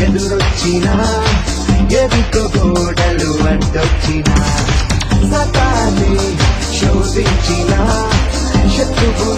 ఎదురొచ్చినా ఎదుకు గోడలు అడ్డొచ్చినా సతాన్ని శోధించినా శత్రువు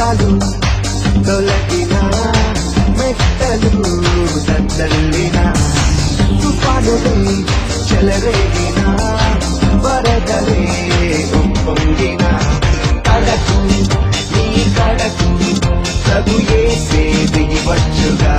కష్టాలు తొలగిన మెట్టలు దద్దల్లిన తుఫానులై చెలరేగిన వరదలే ఉప్పొంగిన కడకు నీ కడకు ప్రభు ఏ సేది వచ్చుగా